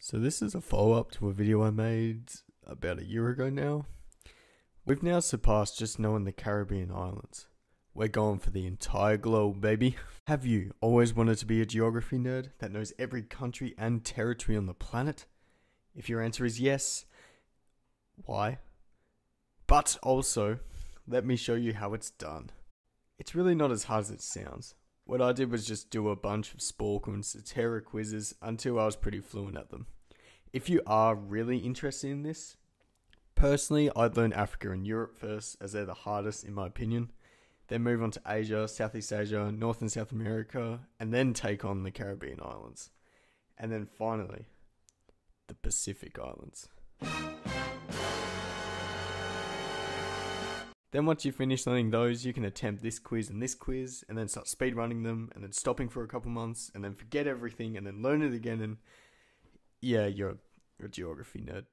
So this is a follow-up to a video I made about a year ago now. We've now surpassed just knowing the Caribbean islands. We're going for the entire globe, baby. Have you always wanted to be a geography nerd that knows every country and territory on the planet? If your answer is yes, why? But also, let me show you how it's done. It's really not as hard as it sounds. What I did was just do a bunch of Sporcle and Seterra quizzes until I was pretty fluent at them. If you are really interested in this, personally, I'd learn Africa and Europe first, as they're the hardest in my opinion. Then move on to Asia, Southeast Asia, North and South America, and then take on the Caribbean islands. And then finally, the Pacific Islands. Then once you finish learning those, you can attempt this quiz and this quiz, and then start speed running them, and then stopping for a couple months, and then forget everything, and then learn it again, and yeah, you're a geography nerd.